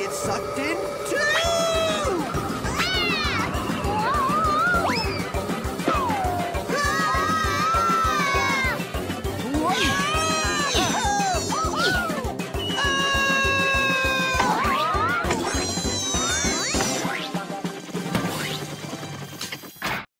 get sucked in.